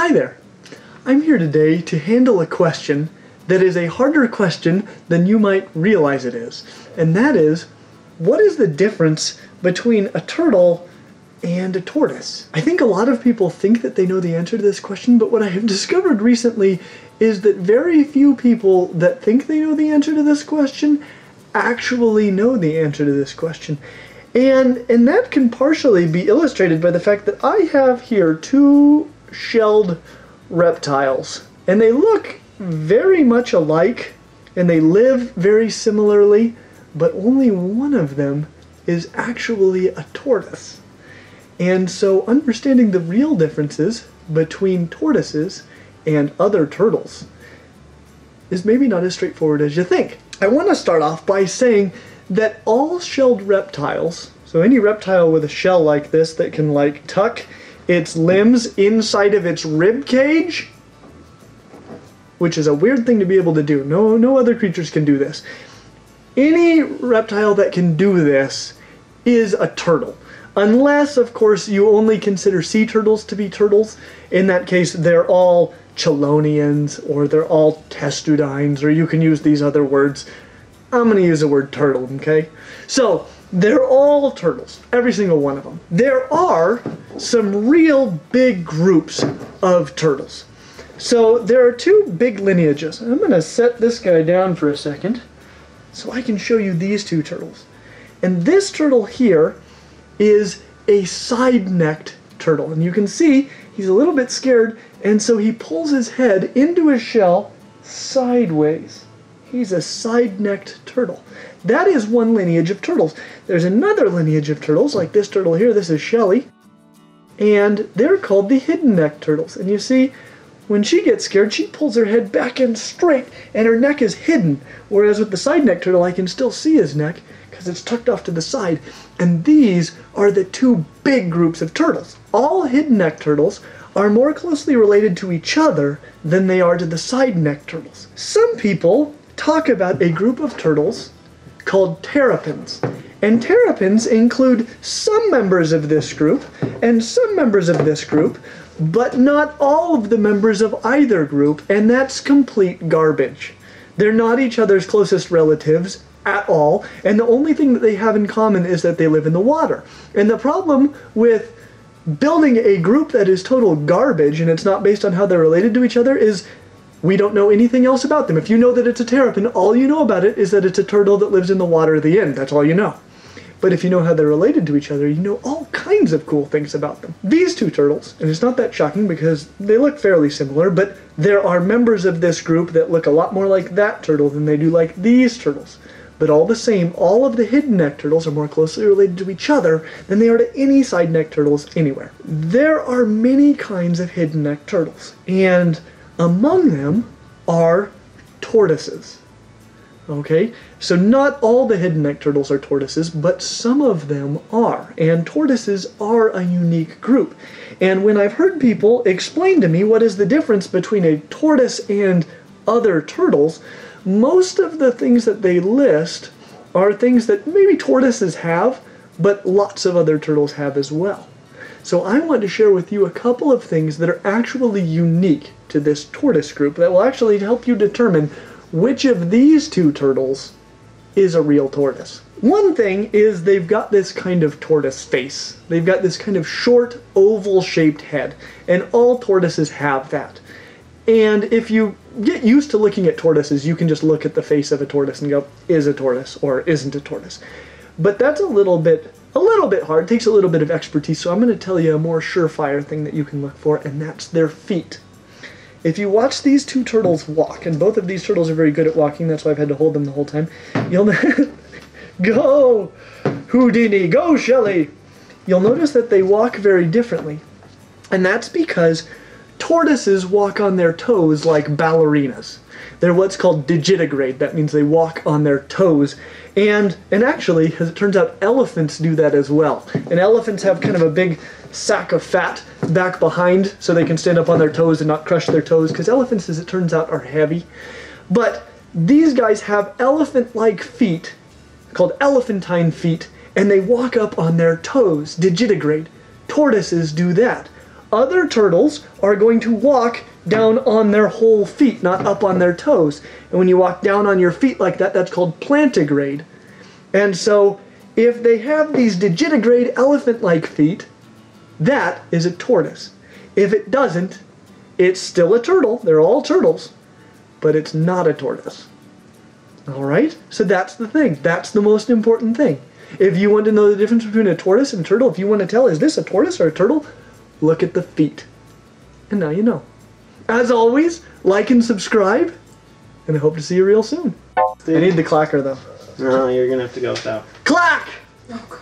Hi there. I'm here today to handle a question that is a harder question than you might realize it is. And that is, what is the difference between a turtle and a tortoise? I think a lot of people think that they know the answer to this question, but what I have discovered recently is that very few people that think they know the answer to this question actually know the answer to this question. And and that can partially be illustrated by the fact that I have here two shelled reptiles. And they look very much alike and they live very similarly, but only one of them is actually a tortoise. And so understanding the real differences between tortoises and other turtles is maybe not as straightforward as you think. I want to start off by saying that all shelled reptiles, so any reptile with a shell like this that can like tuck its limbs inside of its rib cage, which is a weird thing to be able to do. No, no other creatures can do this. Any reptile that can do this is a turtle. Unless, of course, you only consider sea turtles to be turtles. In that case, they're all chelonians or they're all testudines, or you can use these other words. I'm going to use the word turtle, okay? So, they're all turtles, every single one of them. There are some real big groups of turtles. So there are two big lineages. I'm going to set this guy down for a second so I can show you these two turtles. And this turtle here is a side-necked turtle. And you can see he's a little bit scared and so he pulls his head into his shell sideways. He's a side-necked turtle. That is one lineage of turtles. There's another lineage of turtles, like this turtle here. This is Shelly. And they're called the hidden neck turtles. And you see, when she gets scared, she pulls her head back in straight, and her neck is hidden. Whereas with the side neck turtle, I can still see his neck because it's tucked off to the side. And these are the two big groups of turtles. All hidden neck turtles are more closely related to each other than they are to the side neck turtles. Some people talk about a group of turtles called terrapins. And terrapins include some members of this group and some members of this group, but not all of the members of either group, and that's complete garbage. They're not each other's closest relatives at all, and the only thing that they have in common is that they live in the water. And the problem with building a group that is total garbage and it's not based on how they're related to each other is we don't know anything else about them. If you know that it's a terrapin, all you know about it is that it's a turtle that lives in the water at the end. That's all you know. But if you know how they're related to each other, you know all kinds of cool things about them. These two turtles, and it's not that shocking because they look fairly similar, but there are members of this group that look a lot more like that turtle than they do like these turtles. But all the same, all of the hidden neck turtles are more closely related to each other than they are to any side neck turtles anywhere. There are many kinds of hidden neck turtles, and among them are tortoises. Okay, so not all the hidden neck turtles are tortoises, but some of them are. And tortoises are a unique group. And when I've heard people explain to me what is the difference between a tortoise and other turtles, most of the things that they list are things that maybe tortoises have, but lots of other turtles have as well. So I want to share with you a couple of things that are actually unique to this tortoise group that will actually help you determine which of these two turtles is a real tortoise. One thing is they've got this kind of tortoise face. They've got this kind of short, oval shaped head, and all tortoises have that. And if you get used to looking at tortoises, you can just look at the face of a tortoise and go, is a tortoise or isn't a tortoise. But that's a little bit a little bit hard, takes a little bit of expertise, so I'm going to tell you a more surefire thing that you can look for, and that's their feet. If you watch these two turtles walk, and both of these turtles are very good at walking, that's why I've had to hold them the whole time, you'll go Houdini, go Shelly. You'll notice that they walk very differently, and that's because tortoises walk on their toes like ballerinas. They're what's called digitigrade. That means they walk on their toes. And and actually, as it turns out, elephants do that as well. And elephants have kind of a big sack of fat back behind so they can stand up on their toes and not crush their toes because elephants, as it turns out, are heavy. But these guys have elephant-like feet called elephantine feet and they walk up on their toes, digitigrade. Tortoises do that. Other turtles are going to walk down on their whole feet, not up on their toes. And when you walk down on your feet like that, that's called plantigrade. And so, if they have these digitigrade elephant like feet, that is a tortoise. If it doesn't, it's still a turtle. They're all turtles, but it's not a tortoise. All right? So that's the thing. That's the most important thing. If you want to know the difference between a tortoise and a turtle, if you want to tell, is this a tortoise or a turtle? Look at the feet. And now you know. As always, like and subscribe, and I hope to see you real soon. I need the clacker though. No, you're gonna have to go without. Clack! Oh, God.